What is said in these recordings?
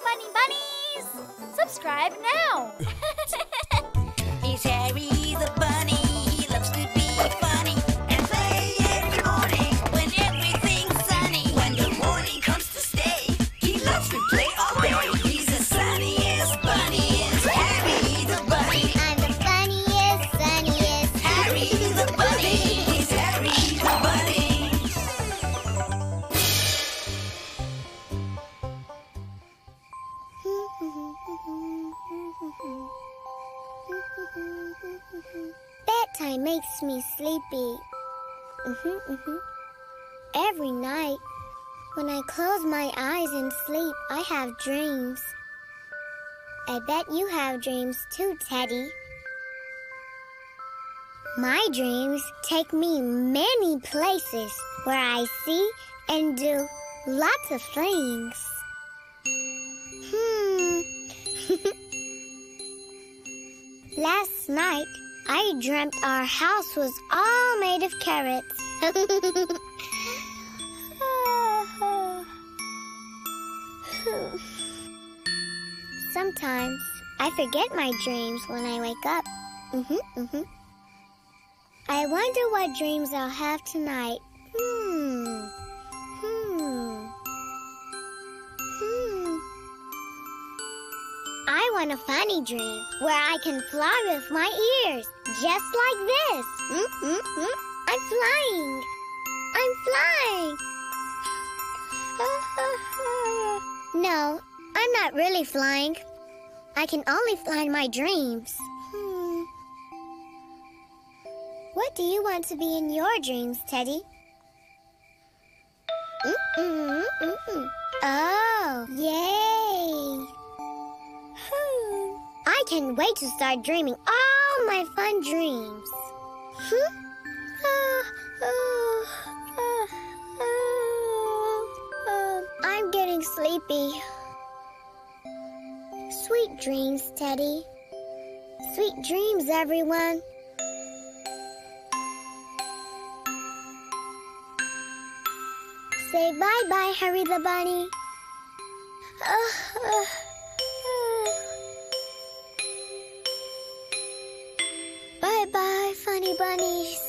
funny bunnies! Subscribe now! He's Harry Every night, when I close my eyes and sleep, I have dreams. I bet you have dreams too, Teddy. My dreams take me many places where I see and do lots of things. Hmm. Last night, I dreamt our house was all made of carrots. Sometimes I forget my dreams when I wake up. hmm hmm I wonder what dreams I'll have tonight. Hmm. Hmm. Hmm. I want a funny dream where I can fly with my ears, just like this. Mm-mm-mm. I'm flying. I'm flying. no, I'm not really flying. I can only fly in my dreams. Hmm. What do you want to be in your dreams, Teddy? Mm-mm, mm-mm. Oh, yay! Hmm. I can't wait to start dreaming all my fun dreams. Hmm? Sleepy. Sweet dreams, Teddy. Sweet dreams, everyone. Say bye-bye, Harry the Bunny. Ah, ah, ah. Bye bye, funny bunnies.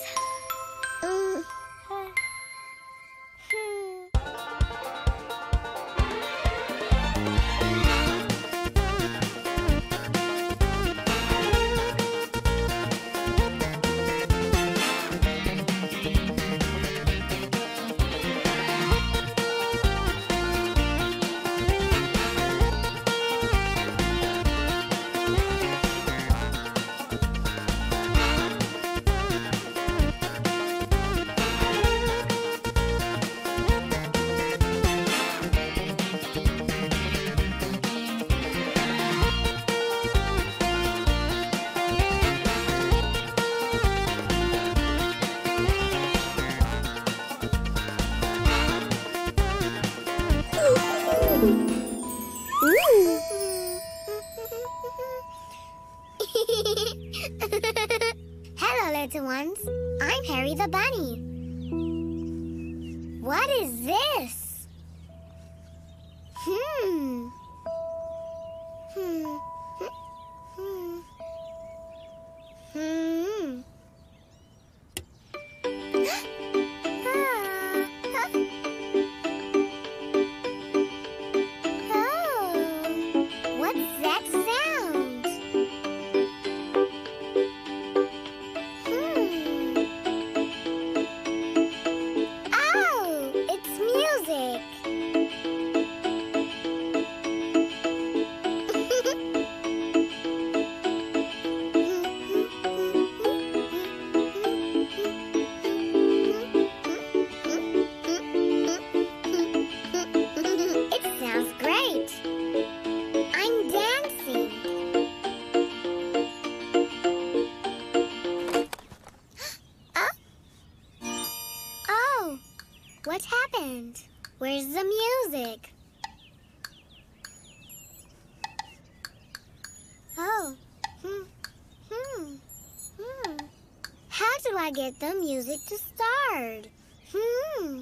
get the music to start. Hmm.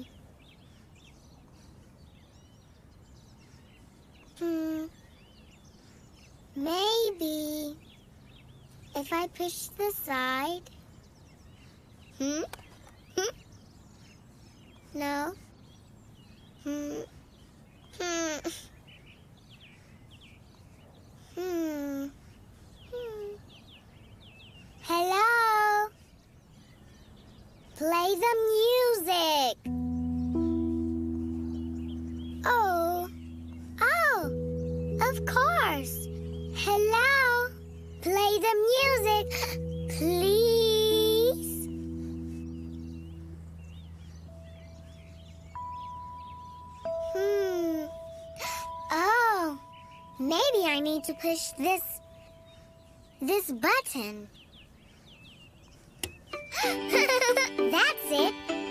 Hmm. Maybe. If I push the side. Hmm? To push this this button. That's it.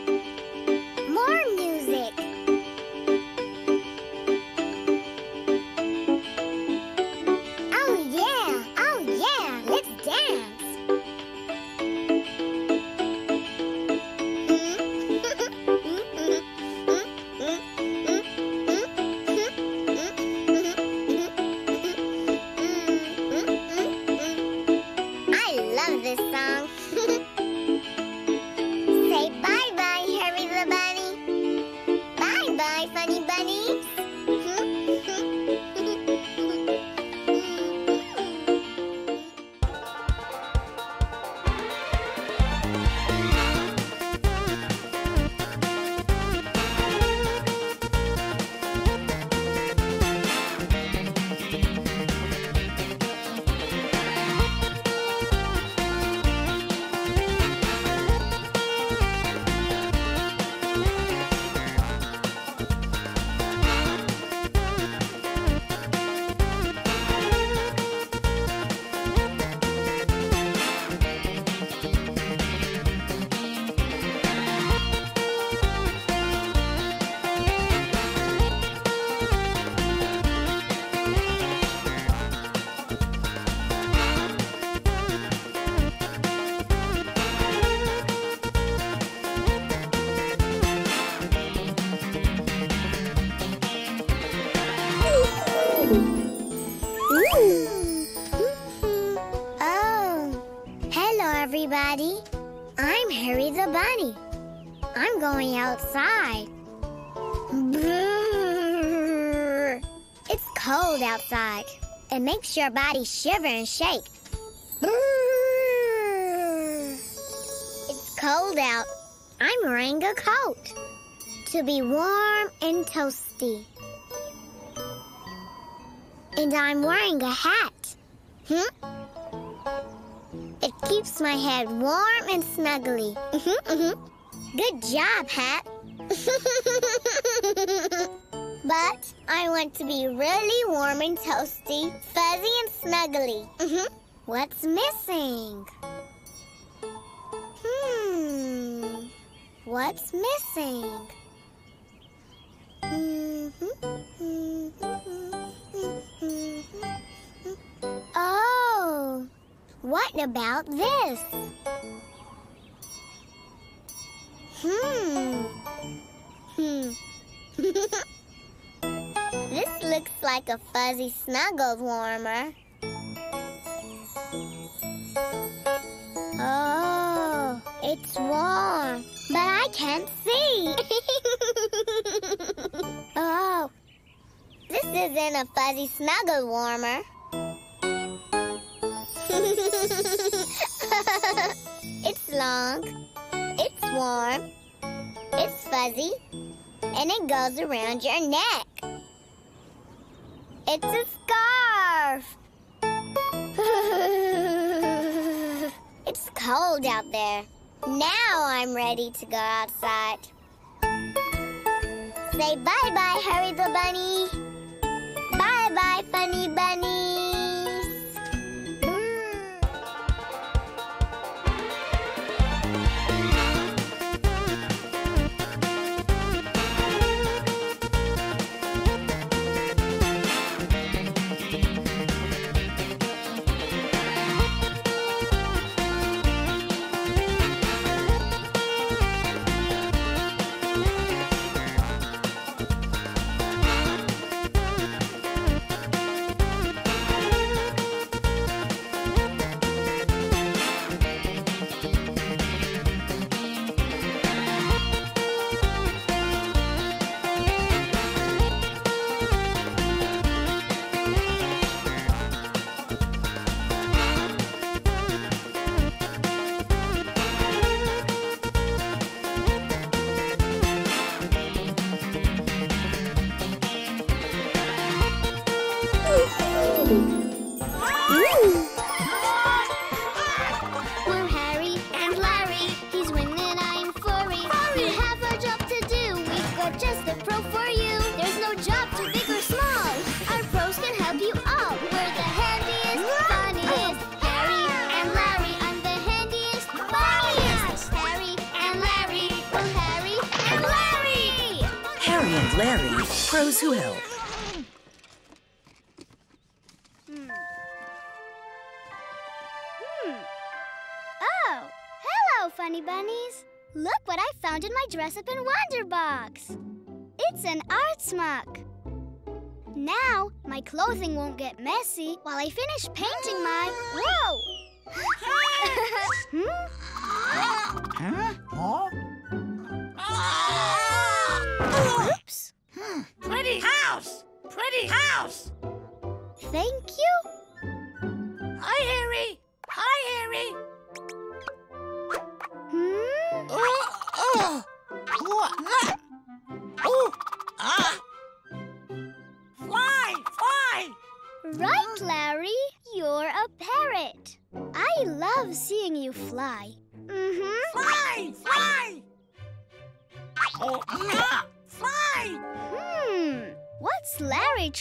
Makes your body shiver and shake. It's cold out. I'm wearing a coat to be warm and toasty. And I'm wearing a hat. Hmm? It keeps my head warm and snuggly. Mhm, mhm. Good job, Hat. but I want to be really warm and toasty, fuzzy and snuggly. Mhm. What's missing? Hmm. What's missing? Oh, what about this? Hmm. Hmm. this looks like a fuzzy snuggle warmer. Oh, it's warm, but I can't see. oh, this isn't a fuzzy snuggle warmer. it's long, it's warm, it's fuzzy, and it goes around your neck. It's a scarf. it's cold out there. Now I'm ready to go outside. Say bye bye, Harry the Bunny. Bye bye, Funny Bunnies. Pros who help. Oh, hello, funny bunnies. Look what I found in my dress up in Wonder Box. It's an art smock. Now, my clothing won't get messy while I finish painting my. Whoa! hmm? Pretty house! Pretty house! Thank you. Hi, Harry! Hi, Harry! Hmm? Oh, oh. Oh,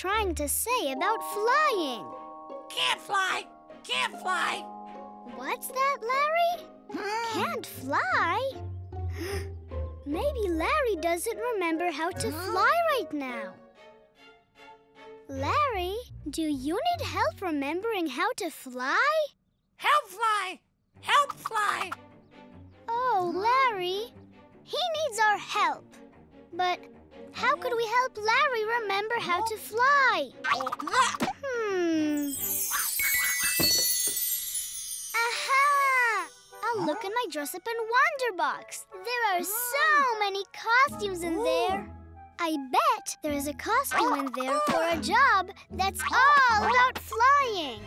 trying to say about flying? Can't fly! Can't fly! What's that, Larry? Hmm. Can't fly? Maybe Larry doesn't remember how to fly right now. Larry, do you need help remembering how to fly? Help fly! Help fly! Oh, Larry, he needs our help. But how could we help Larry remember how to fly? Hmm. Aha! I'll look in my dress up and wonder box. There are so many costumes in there. I bet there is a costume in there for a job that's all about flying.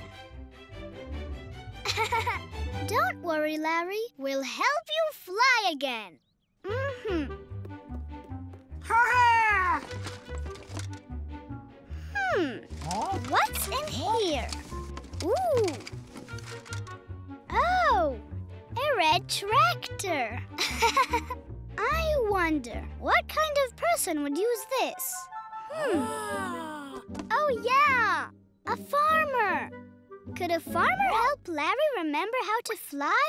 Don't worry, Larry. We'll help you fly again. Mm-hmm. Hmm. What's in here? Ooh. Oh, a red tractor. I wonder what kind of person would use this? Hmm. Oh, yeah, a farmer. Could a farmer help Larry remember how to fly?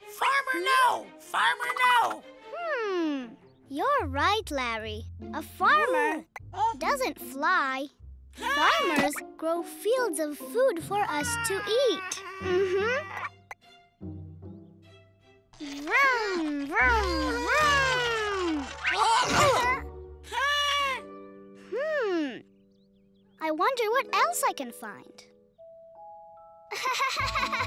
Farmer, no! Farmer, no! Hmm. You're right, Larry. A farmer doesn't fly. Farmers grow fields of food for us to eat. Mm-hmm. Vroom, vroom, vroom. Hmm. I wonder what else I can find.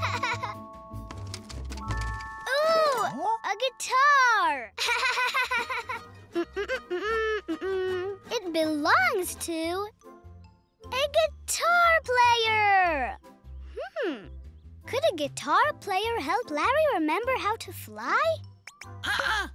Ooh, a guitar. It belongs to a guitar player. Hmm. Could a guitar player help Larry remember how to fly? Uh-uh!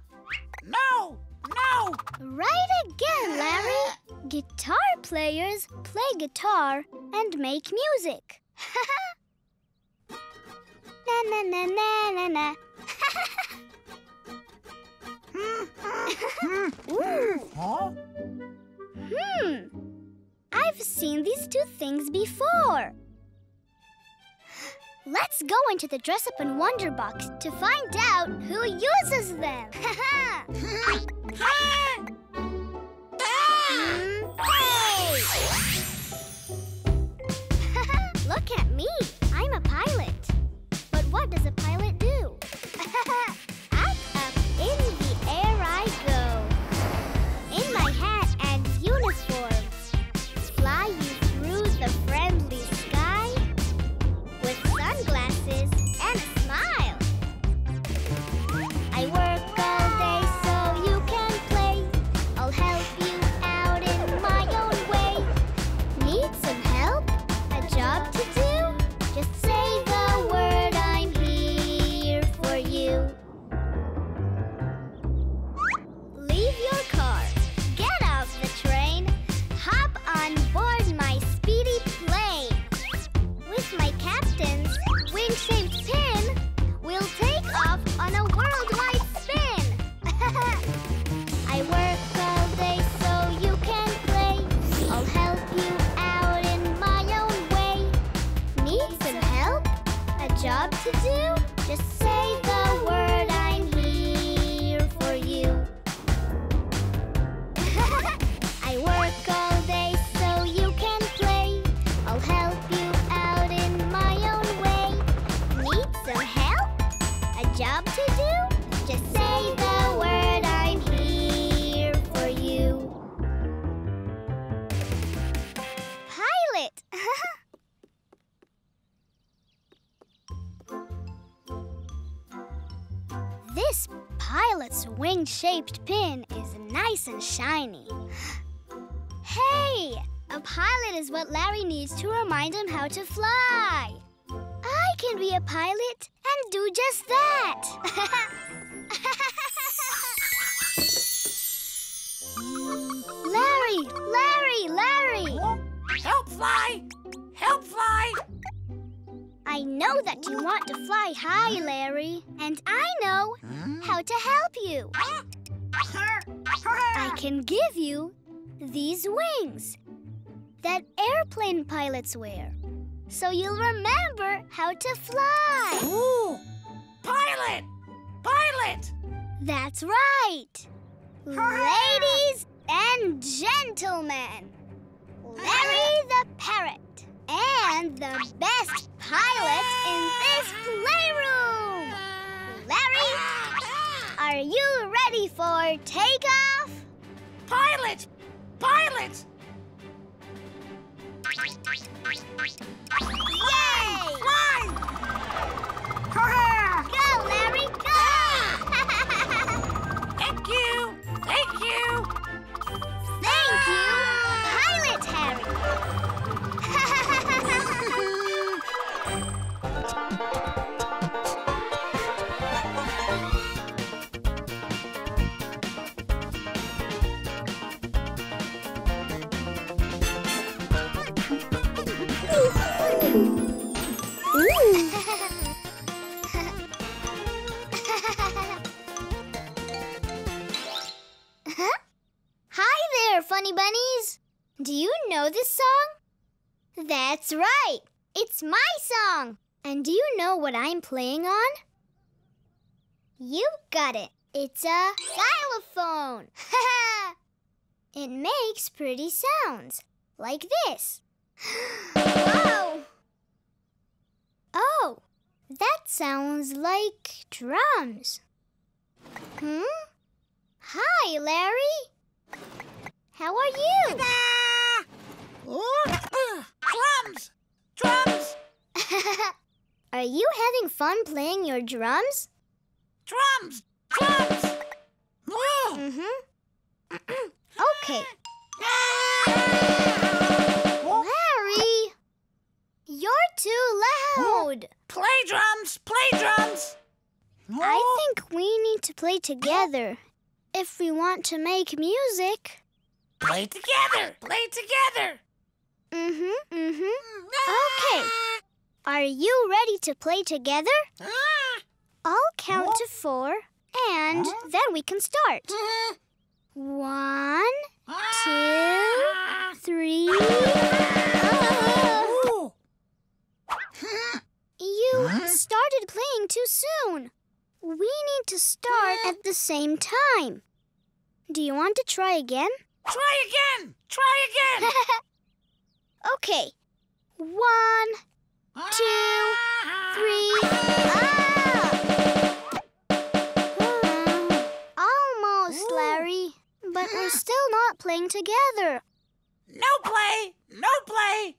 No! No! Right again, Larry. Guitar players play guitar and make music. na na na na na na. Ooh. Huh? Hmm. I've seen these two things before. Let's go into the dress up and wonder box to find out who uses them. Hmm. Look at me. I'm a pilot. But what does a pilot do? Ha ha! Shaped pin is nice and shiny. Hey! A pilot is what Larry needs to remind him how to fly. I can be a pilot and do just that. Larry! Larry! Larry! Help fly! Help fly! I know that you want to fly high, Larry. And I know hmm? how to help you. I can give you these wings that airplane pilots wear. So you'll remember how to fly. Ooh! Pilot! Pilot! That's right. Ladies and gentlemen, Larry the Parrot and the best pilot in this playroom. Larry, are you ready for takeoff? Pilot! Pilot! Got it! It's a xylophone! it makes pretty sounds, like this. Whoa! Oh, that sounds like drums. Hmm? Hi, Larry. How are you? Drums! Drums! are you having fun playing your drums? Drums! Drums! Ooh. Mm-hmm. okay. Larry! You're too loud. Play drums! Play drums! I think we need to play together if we want to make music. Play together! Play together! Mm-hmm. Mm-hmm. Okay. Are you ready to play together? Ah! I'll count to four, and then we can start. One, two, three. Ah! Ooh. You started playing too soon. We need to start at the same time. Do you want to try again? Try again! Try again! okay. One, two, three. Ah! We're still not playing together. No play! No play!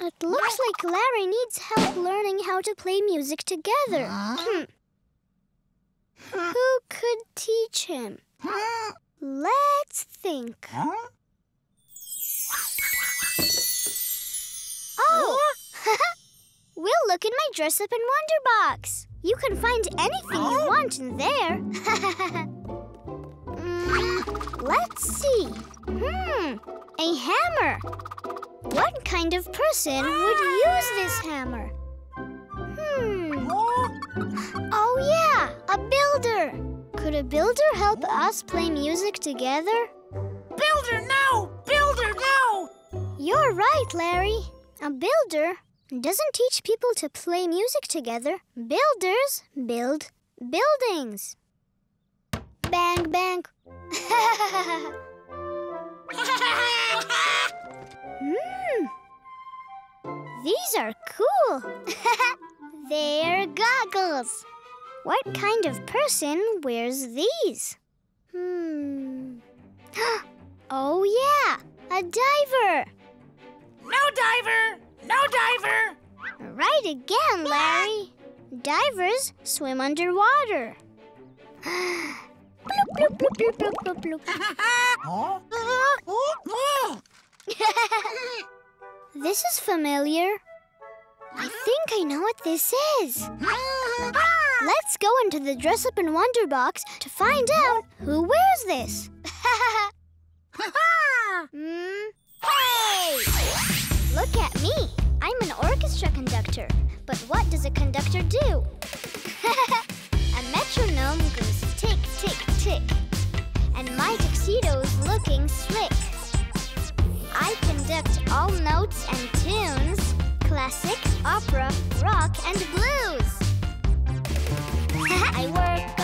It looks like Larry needs help learning how to play music together. Hmm. Who could teach him? Let's think. Huh? Oh! we'll look in my dress up and wonder box. You can find anything you want in there. Let's see. Hmm, a hammer. What kind of person would use this hammer? Hmm. Oh, yeah, a builder. Could a builder help us play music together? Builder, no! Builder, no! You're right, Larry. A builder doesn't teach people to play music together. Builders build buildings. Bang, bang. Hmm. These are cool. They're goggles. What kind of person wears these? Hmm. oh, yeah, a diver. No diver! No diver! Right again, Larry. Divers swim underwater. this is familiar. I think I know what this is. Let's go into the dress up and wonder box to find out who wears this. Hmm. Hey! Look at me. I'm an orchestra conductor. But what does a conductor do? a metronome goes tick, tick, tick. And my tuxedo's looking slick. I conduct all notes and tunes classic, opera, rock, and blues. I work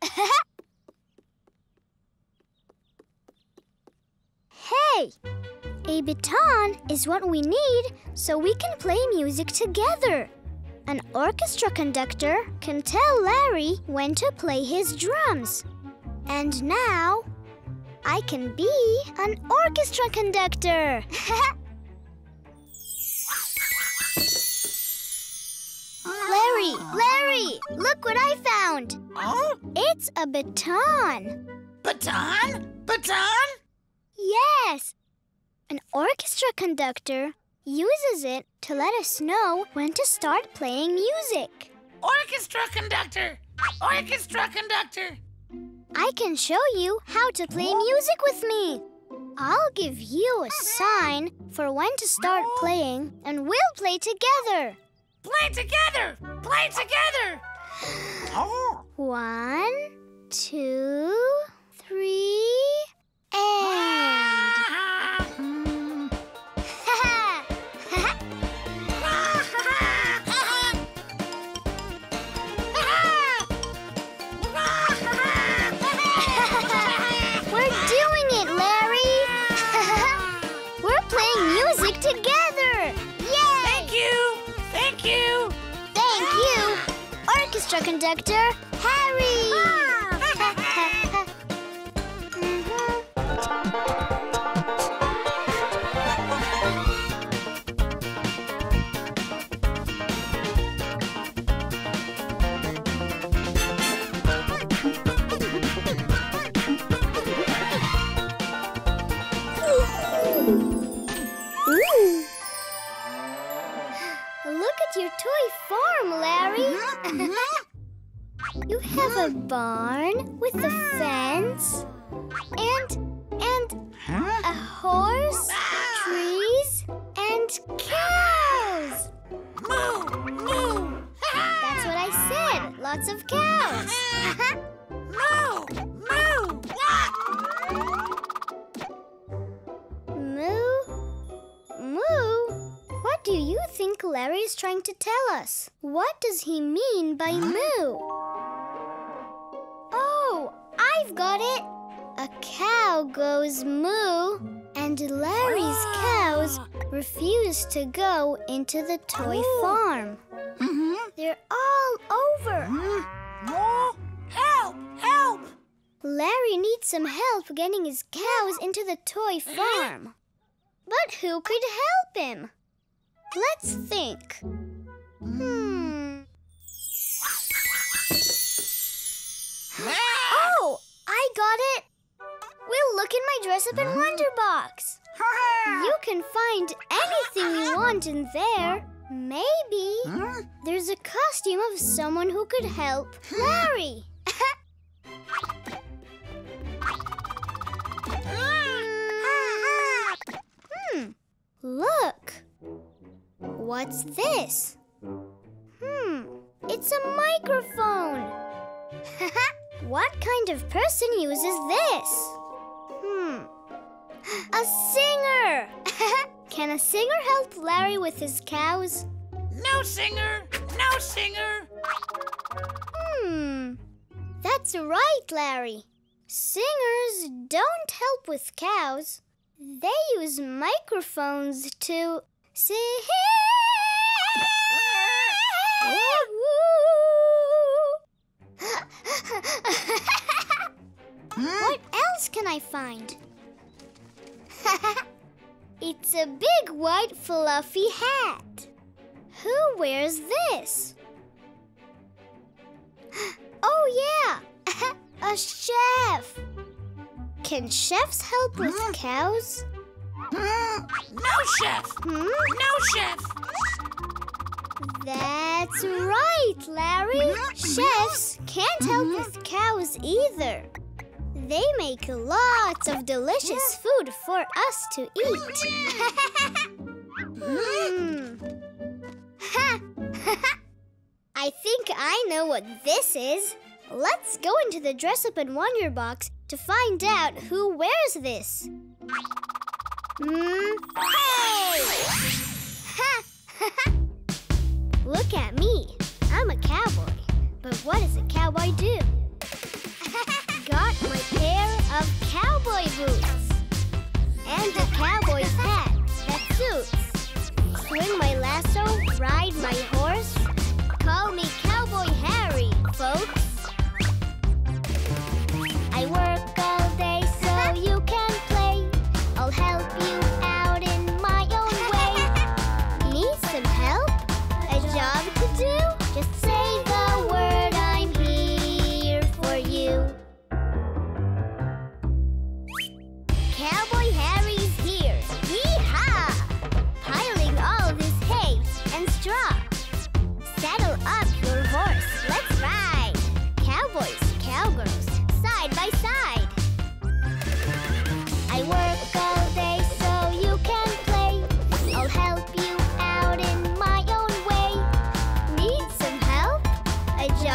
Hey! A baton is what we need so we can play music together. An orchestra conductor can tell Larry when to play his drums. And now, I can be an orchestra conductor. Larry, Larry, look what I found. Oh? It's a baton. Baton? Baton? Yes. An orchestra conductor uses it to let us know when to start playing music. Orchestra conductor! Orchestra conductor! I can show you how to play music with me. I'll give you a sign for when to start oh. playing, and we'll play together. Play together! Play together! One, two, three, and. Orchestra have a barn with a fence and and a horse, trees, and cows. Moo! Moo! That's what I said. Lots of cows. Moo! Moo! Moo, moo. What do you think Larry is trying to tell us? What does he mean by moo? I've got it. a cow goes moo, and Larry's cows refuse to go into the toy farm. Mm-hmm. They're all over. Oh, help! Help! Larry needs some help getting his cows into the toy farm. But who could help him? Let's think. Hmm. Got it. We'll look in my dress up and wonder box. You can find anything you want in there. Maybe there's a costume of someone who could help Larry. hmm. Look. What's this? Hmm. It's a microphone. what kind of person uses this? Hmm. A singer! Can a singer help Larry with his cows? No singer! No singer! Hmm. That's right, Larry. Singers don't help with cows. They use microphones to sing. Hmm? what else can I find? it's a big white fluffy hat. Who wears this? Oh, yeah! a chef! Can chefs help with hmm. cows? Hmm. No chef! Hmm? No chef! That's right, Larry. Chefs can't help with cows either. They make lots of delicious food for us to eat. Hmm. Ha! I think I know what this is. Let's go into the dress up and wonder box to find out who wears this. Hmm. Hey! Ha! Look at me. I'm a cowboy. But what does a cowboy do? Got my pair of cowboy boots and a cowboy's hat that suits. Swing my lasso, ride my horse. Call me Cowboy Harry, folks.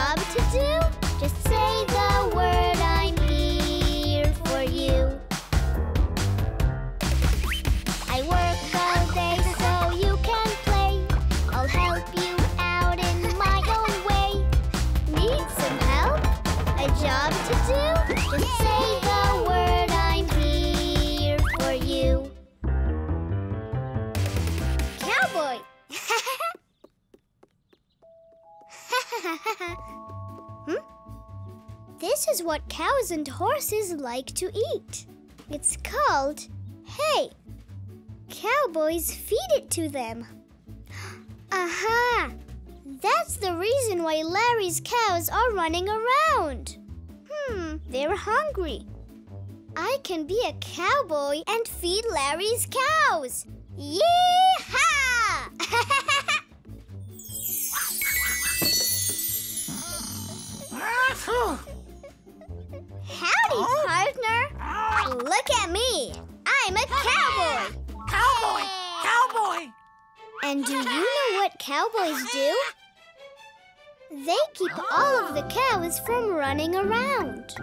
Job to do? Just say the word, This is what cows and horses like to eat. It's called hay. Cowboys feed it to them. Aha! That's the reason why Larry's cows are running around. Hmm, they're hungry. I can be a cowboy and feed Larry's cows. Yee-haw! Ah. Howdy, partner. Look at me. I'm a cowboy. Cowboy! Cowboy! And do you know what cowboys do? They keep all of the cows from running around.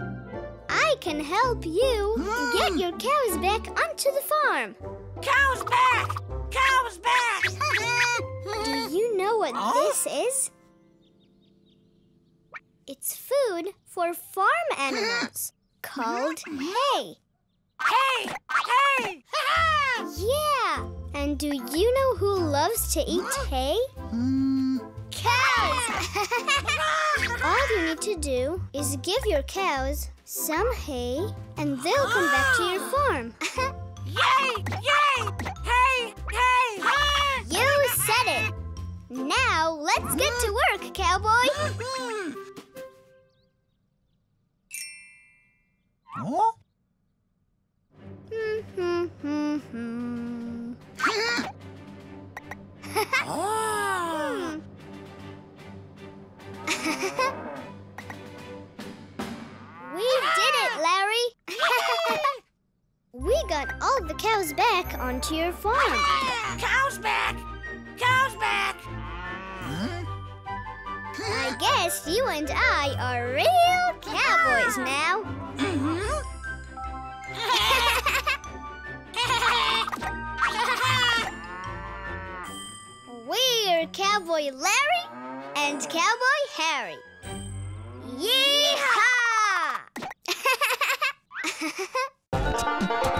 I can help you get your cows back onto the farm. Cow's back! Cow's back! Do you know what Huh? this is? It's food for farm animals. Called hay. Hey! Hey! Yeah. And do you know who loves to eat hay? Mm, cows! All you need to do is give your cows some hay and they'll come back to your farm. Yay! Yay! Hey! Hey! you said it. Now let's get to work, cowboy. Mm. Huh? Oh! We did it, Larry. we got all the cows back onto your farm. Cow's back! Cow's back! I guess you and I are real cowboys now. We're Cowboy Larry and Cowboy Harry. Yeehaw!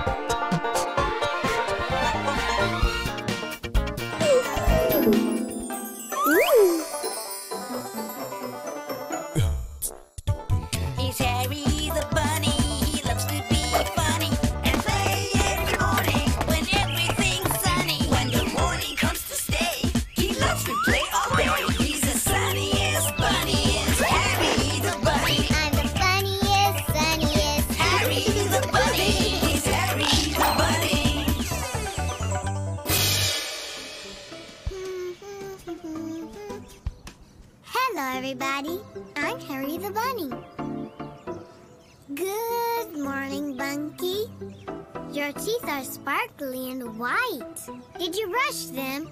Your teeth are sparkly and white. Did you brush them?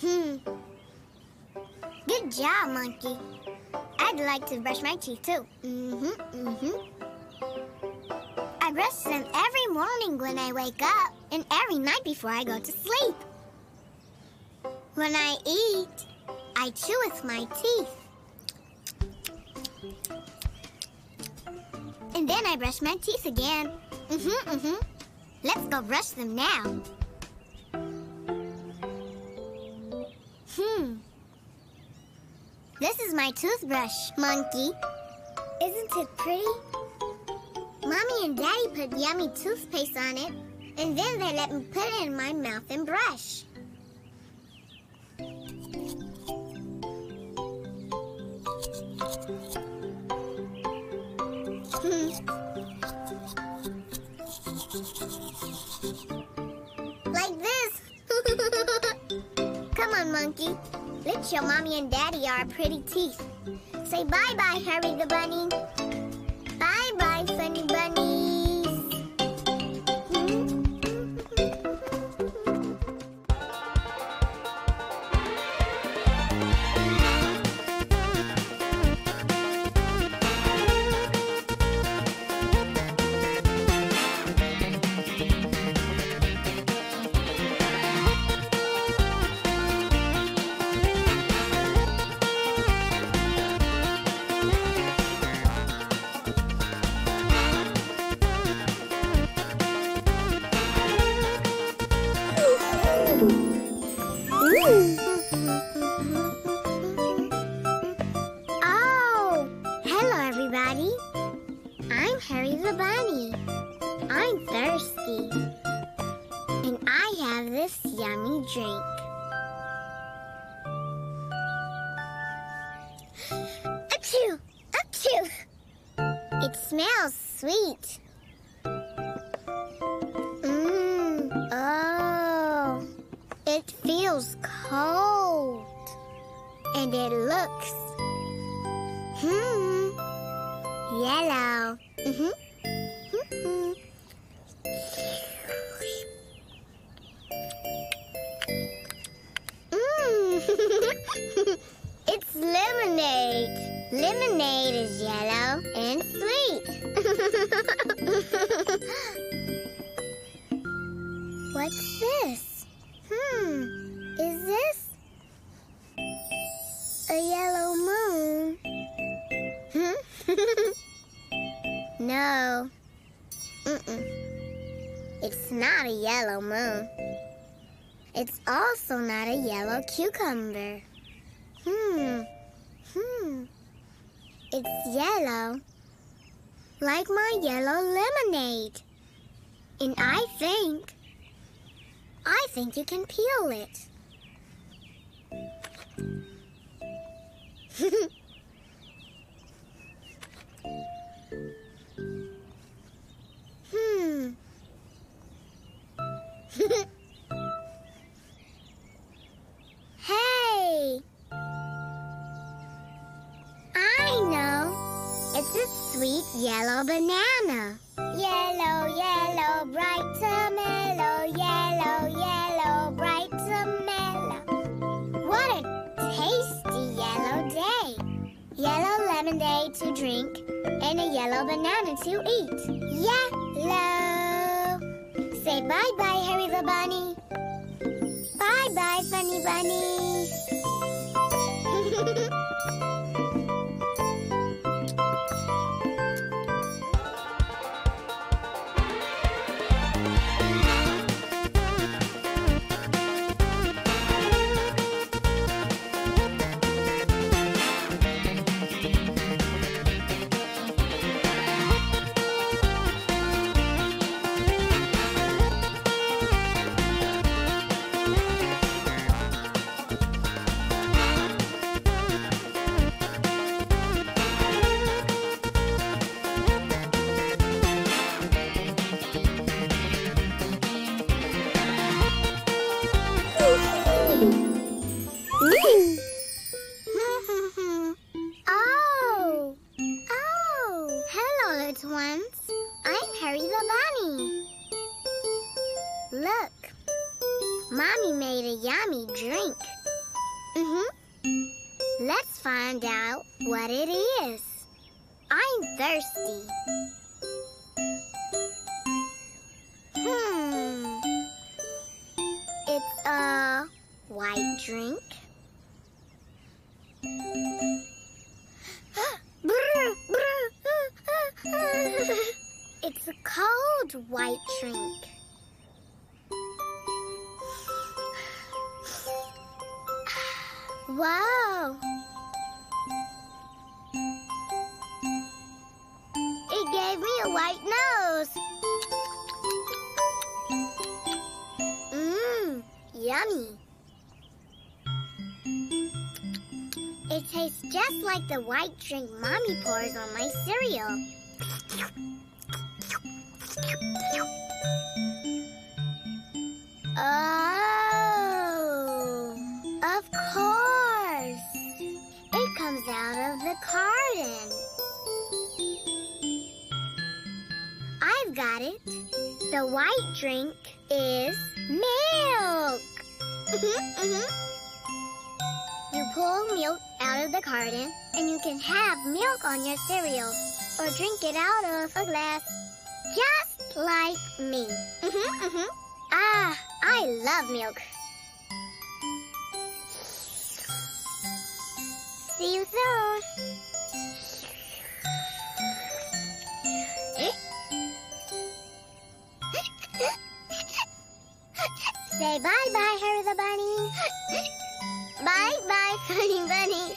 Hmm. Good job, Monkey. I'd like to brush my teeth too. Mm-hmm, mm-hmm. I brush them every morning when I wake up and every night before I go to sleep. When I eat, I chew with my teeth. And then I brush my teeth again. Mm-hmm, mm-hmm. Let's go brush them now. Hmm. This is my toothbrush, Monkey. Isn't it pretty? Mommy and Daddy put yummy toothpaste on it, and then they let me put it in my mouth and brush. Like this. Come on, monkey. Let's show mommy and daddy our pretty teeth. Say bye bye, Harry the bunny. Bye bye, funny bunnies. Sweet. Mmm. Oh. It feels cold. And it looks Hmm. Yellow. Mm-hmm. Mm-hmm. Mm. it's lemonade. Lemonade is yellow and sweet. What's this? Hmm. Is this a yellow moon? Hmm? no. Mm-mm. It's not a yellow moon. It's also not a yellow cucumber. Hmm. Hmm. It's yellow. Like my yellow lemonade. And I think. I think you can peel it. hmm. hey! It's a sweet yellow banana. Yellow, yellow, bright tomato. Yellow, yellow, bright tomato. What a tasty yellow day. Yellow lemonade to drink and a yellow banana to eat. Yellow. Say bye-bye, Harry the Bunny. Bye-bye, Funny Bunny. the white drink Mommy pours on my cereal. Oh, of course. It comes out of the carton. I've got it. The white drink is milk. Mhm, You pull milk out of the carton and you can have milk on your cereal or drink it out of a glass just like me. Mhm, mhm. Ah, I love milk. See you soon. Say bye-bye, Harry the Bunny. Bye-bye, Funny Bunny.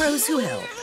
Pros who help.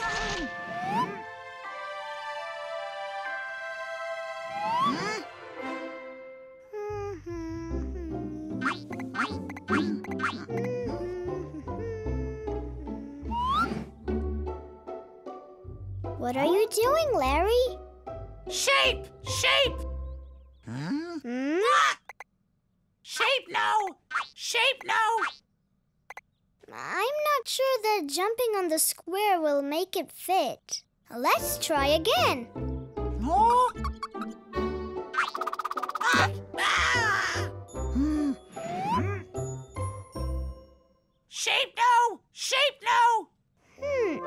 Make it fit. Let's try again. Oh! Ah! Ah! Shape no! Shape no! Hmm.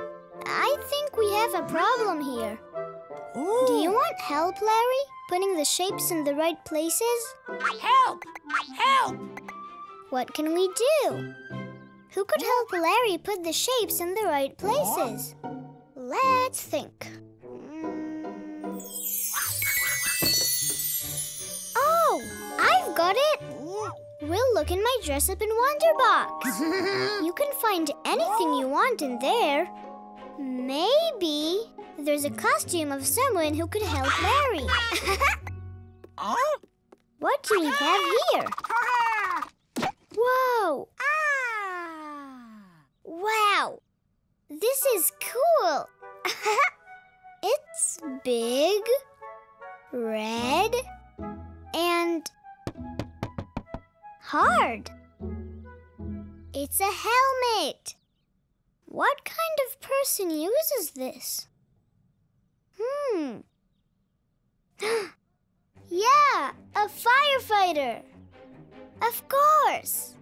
I think we have a problem here. Do you want help, Larry? Putting the shapes in the right places? Help! Help! What can we do? Who could help Larry put the shapes in the right places? Let's think. Oh, I've got it! We'll look in my dress up and Wonder Box. You can find anything you want in there. Maybe there's a costume of someone who could help Larry. Oh? what do we have here? Whoa! Ah. Wow! This is cool! it's big, red, and hard. It's a helmet. What kind of person uses this? Hmm. yeah, a firefighter. Of course.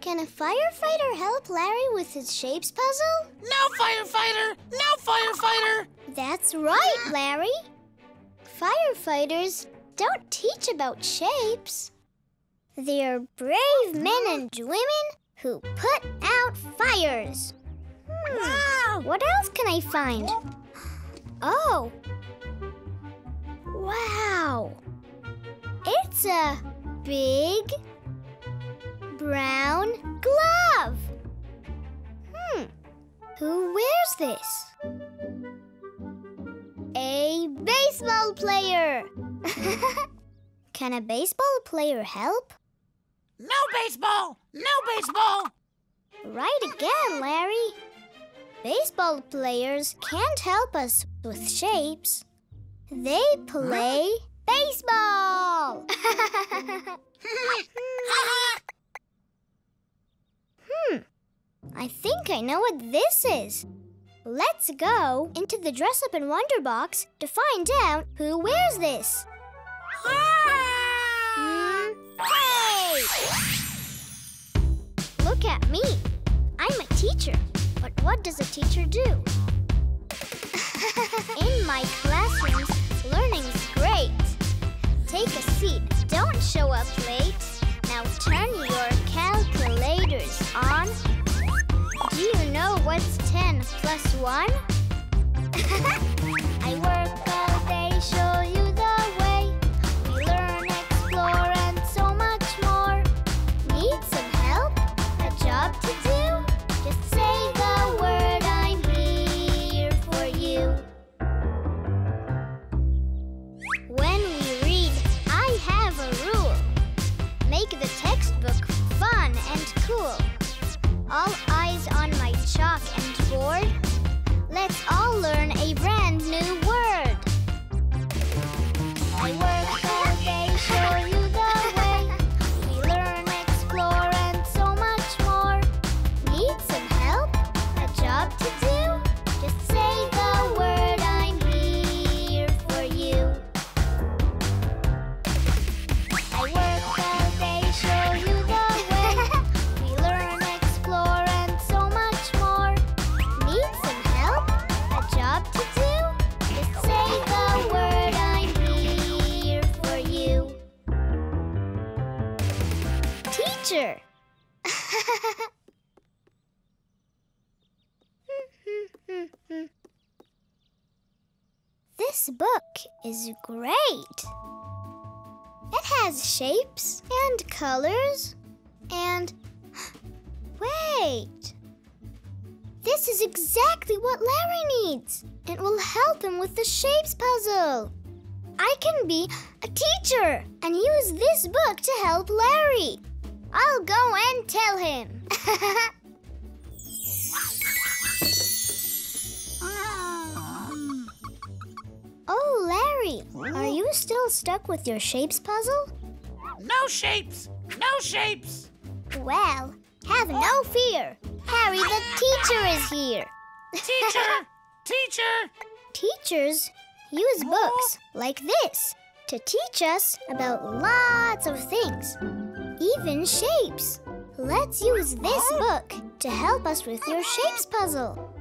Can a firefighter help Larry with his shapes puzzle? No firefighter! No firefighter! That's right, Larry. Firefighters don't teach about shapes. They're brave men and women who put out fires. Hmm, What else can I find? Oh. Wow. It's a big brown glove. Hmm. Who wears this? A baseball player. Can a baseball player help? No baseball! No baseball! Right again, Larry. Baseball players can't help us with shapes. They play baseball. hmm. I think I know what this is. Let's go into the dress up and Wonder Box to find out who wears this. Hmm? Hey! Look at me. I'm a teacher. But what does a teacher do? In my classrooms, learning's great. Take a seat. Don't show up late. Now turn your calculators on. Do you know what's 10 plus 1? I work shapes and colors and. Wait! This is exactly what Larry needs. It will help him with the shapes puzzle. I can be a teacher and use this book to help Larry. I'll go and tell him. oh, Larry, are you still stuck with your shapes puzzle? No shapes! No shapes! Well, have no fear. Harry the teacher is here. Teacher! Teacher! Teachers use books like this to teach us about lots of things, even shapes. Let's use this book to help us with your shapes puzzle.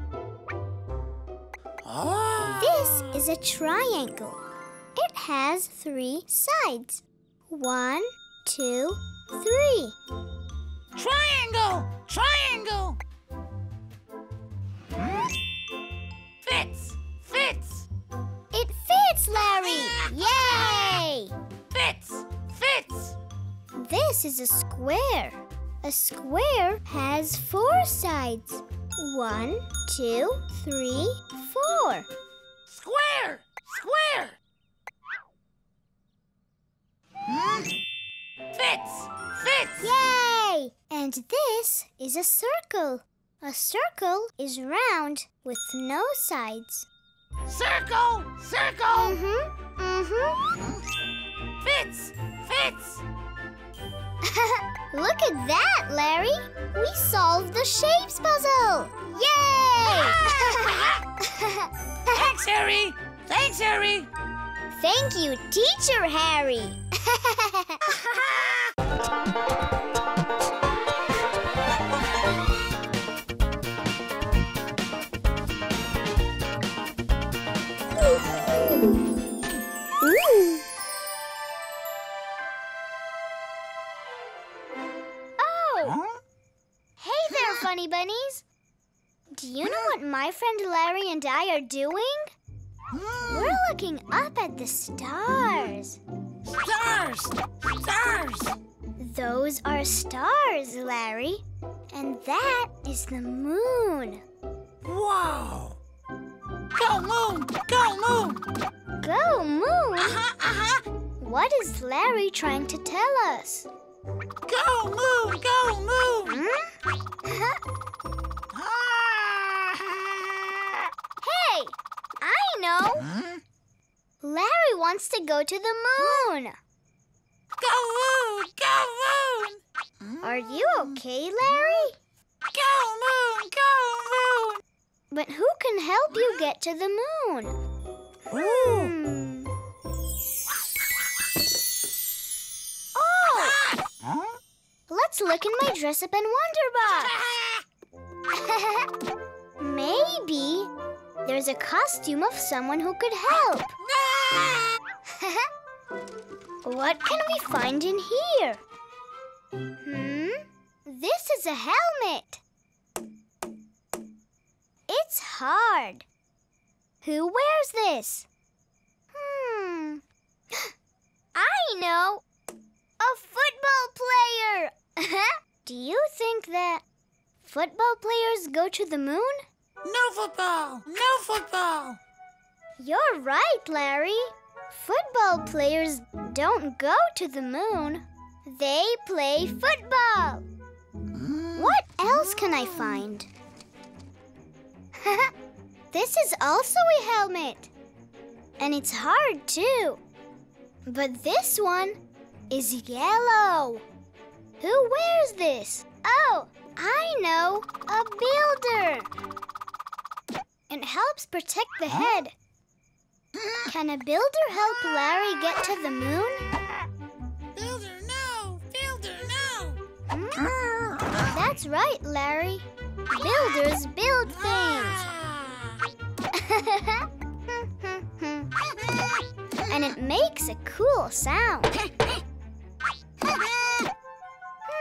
Oh! This is a triangle. It has three sides. One, two, three. Triangle! Triangle! Fits! Fits! It fits, Larry! Yay! Fits! Fits! This is a square. A square has four sides. One, two, three, four. Square! Square! Hmm? Fits! Fits! Yay! And this is a circle. A circle is round with no sides. Circle! Circle! Mm-hmm. Mm-hmm. Fits! Fits! Look at that, Larry. We solved the shapes puzzle. Yay! Thanks, Harry! Thanks, Harry! Thank you, Teacher Harry. Ooh. Oh, Huh? hey there, funny bunnies. Do you know what my friend Larry and I are doing? We're looking up at the stars. Stars! Stars! Those are stars, Larry. And that is the moon. Wow! Go moon! Go moon! Go, moon! Uh-huh, uh-huh! What is Larry trying to tell us? Go moon! Go moon! Hmm? know. Huh? Larry wants to go to the moon. Go moon! Go moon! Are you okay, Larry? Go moon! Go moon! But who can help you get to the moon? Hmm. Oh, Huh? let's look in my dress up and wonder box. Maybe there's a costume of someone who could help. what can we find in here? Hmm? This is a helmet. It's hard. Who wears this? Hmm. I know. A football player. Do you think that football players go to the moon? No football! No football! You're right, Larry. Football players don't go to the moon. They play football. What else can I find? this is also a helmet. And it's hard too. But this one is yellow. Who wears this? Oh, I know. A builder. It helps protect the head. Can a builder help Larry get to the moon? Builder, no! Builder, no! That's right, Larry. Builders build things. And it makes a cool sound.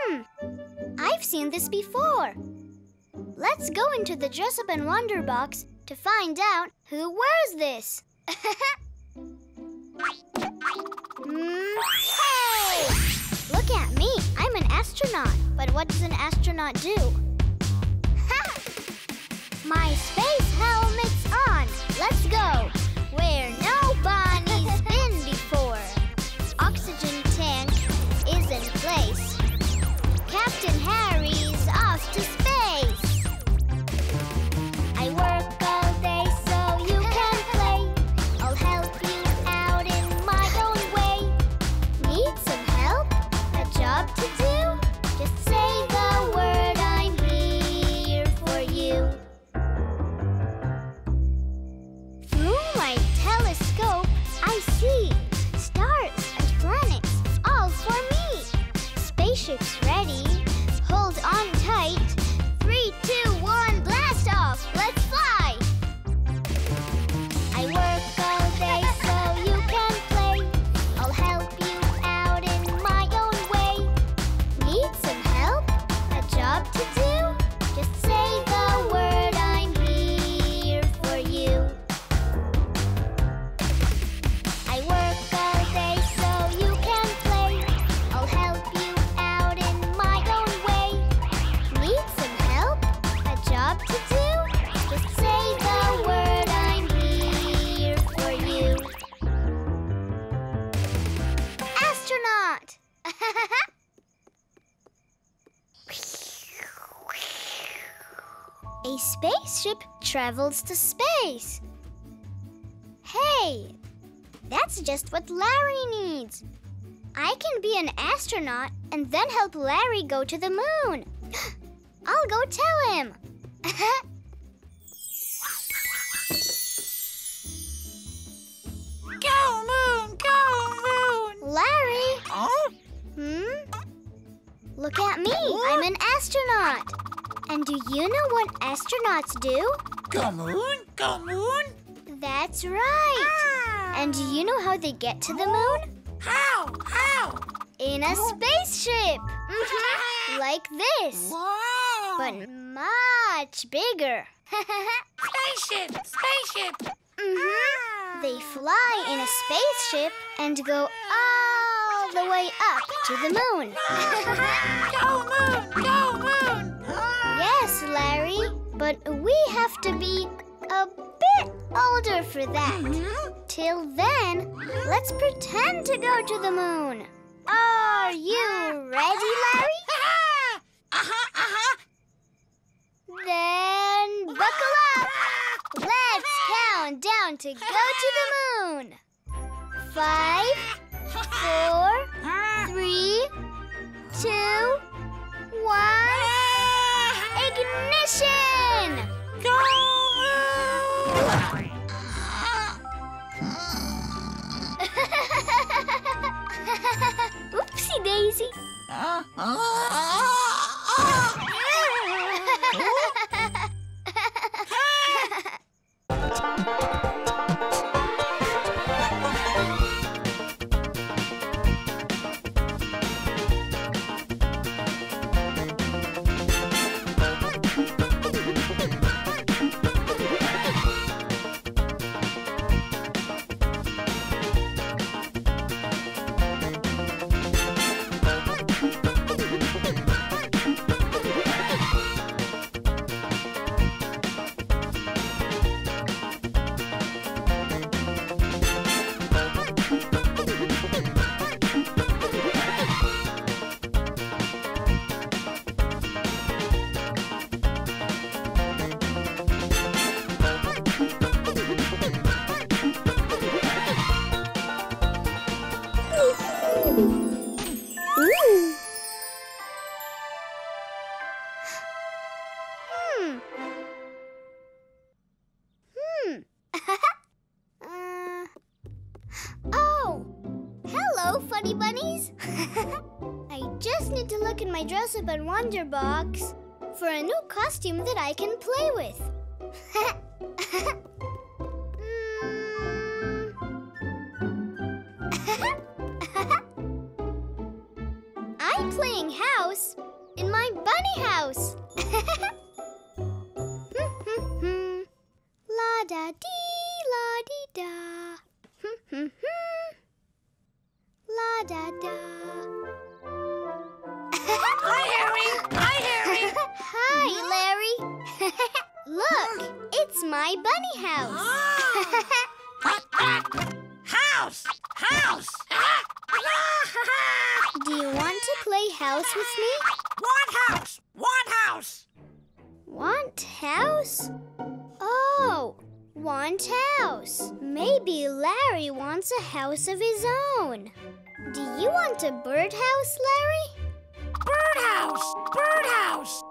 Hmm. I've seen this before. Let's go into the dress up and wonder box to find out who wears this. Mm, hey! Look at me. I'm an astronaut. But what does an astronaut do? Ha! My space helmet's on. Let's go. Where A spaceship travels to space. Hey, that's just what Larry needs. I can be an astronaut and then help Larry go to the moon. I'll go tell him. Go, moon, go, moon. Larry, Huh? hmm? Look at me. I'm an astronaut. And do you know what astronauts do? Go, moon, go, moon. That's right. And do you know how they get to the moon? How? How? In a spaceship. Mhm. like this. Wow. But much bigger. spaceship, spaceship. Mhm. They fly in a spaceship and go all the way up to the moon. Go, moon, go, moon. Larry, but we have to be a bit older for that. Mhm. Till then, let's pretend to go to the moon. Are you ready, Larry? Uh-huh, uh-huh. Then buckle up. Let's count down to go to the moon. Five, four, three, two, one. Ignition! Oopsie daisy. Ooh. Wonder box for a new costume that I can play with. bunny house. House! House! Do you want to play house with me? Want house! Want house! Want house? Oh, want house. Maybe Larry wants a house of his own. Do you want a birdhouse, Larry? Birdhouse! Birdhouse!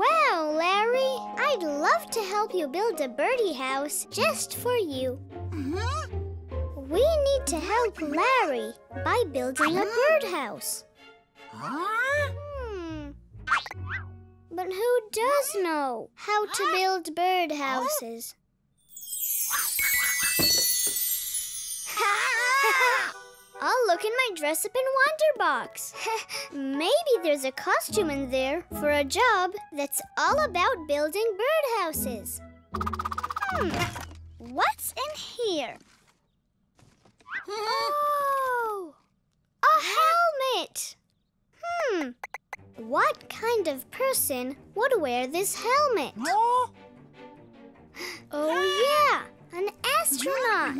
Wow, Larry, I'd love to help you build a birdie house just for you. Mhm. We need to help Larry by building a birdhouse. Huh? Hmm. But who does know how to build birdhouses? I'll look in my dress up and Wonder Box. Maybe there's a costume in there for a job that's all about building birdhouses. Hmm. What's in here? Oh, a helmet. Hmm. What kind of person would wear this helmet? Oh? Oh, yeah, an astronaut.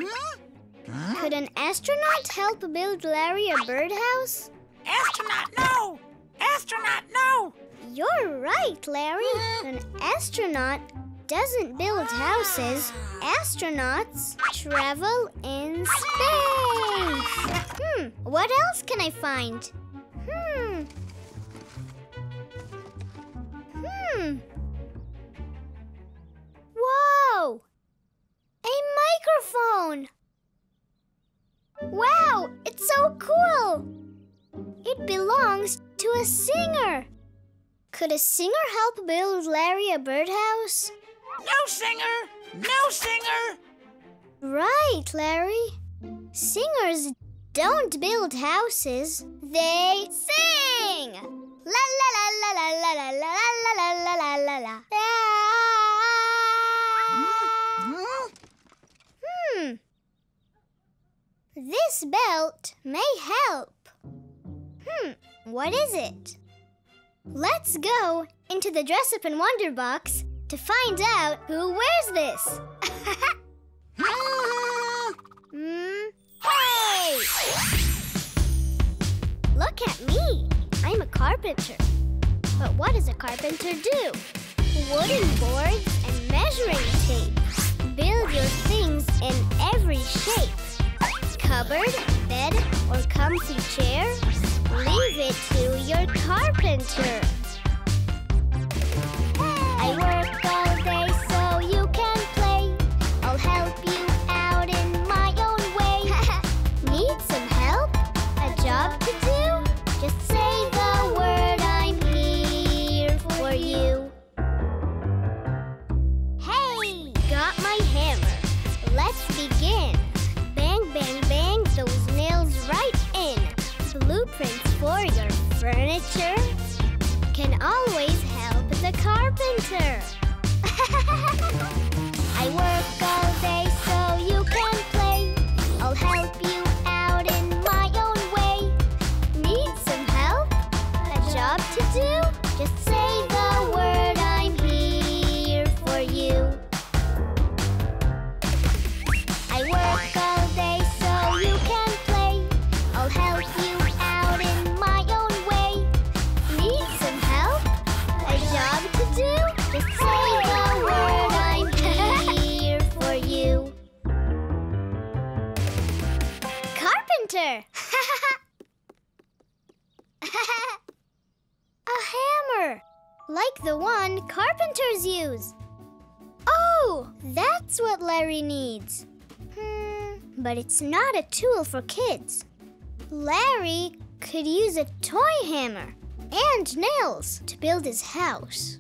Could an astronaut help build Larry a birdhouse? Astronaut, no! Astronaut, no! You're right, Larry. An astronaut doesn't build houses. Astronauts travel in space. Hmm, what else can I find? Hmm. Hmm. Whoa! A microphone! Wow, it's so cool! It belongs to a singer. Could a singer help build Larry a birdhouse? No singer! No singer! Right, Larry. Singers don't build houses, they sing. La la la la la la la la la la la la la. Hmm? Hmm. This belt may help. Hmm, what is it? Let's go into the dress up and wonder box to find out who wears this. Hmm. Hey! Look at me. I'm a carpenter. But what does a carpenter do? Wooden boards and measuring tape. Build your things in every shape. Cupboard, bed, or comfy chair. Leave it to your carpenter. I work Hunter. That's what Larry needs. Hmm, but it's not a tool for kids. Larry could use a toy hammer and nails to build his house.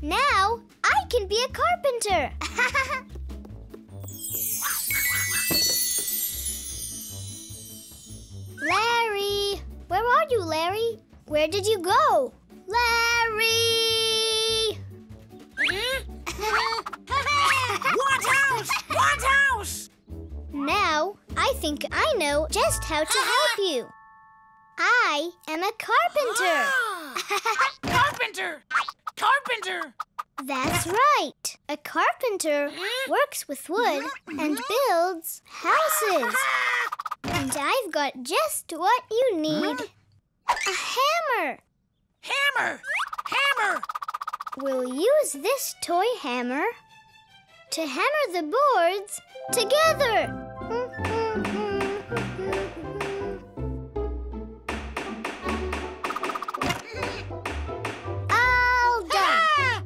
Now I can be a carpenter. Larry! Where are you, Larry? Where did you go? Larry! House! Want house! Now I think I know just how to help ah! you. I am a carpenter. Ah! Carpenter! Carpenter! That's right. A carpenter hmm? works with wood and hmm? builds houses. And I've got just what you need hmm? a hammer. Hammer! Hammer! We'll use this toy hammer to hammer the boards together. All done.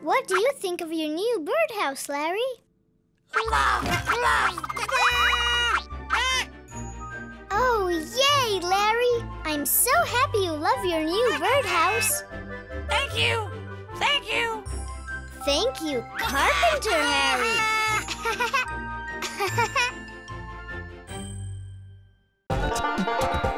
what do you think of your new birdhouse, Larry? Oh, yay, Larry! I'm so happy you love your new birdhouse. Thank you! Thank you! Thank you, Carpenter Harry.